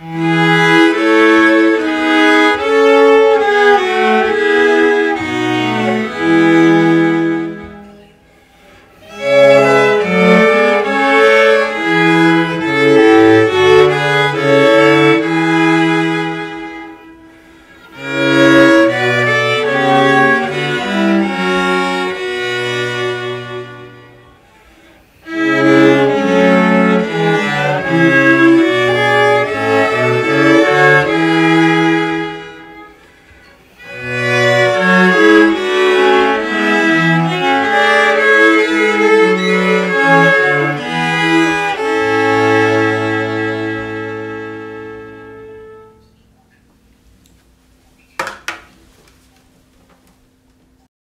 Mm-hmm.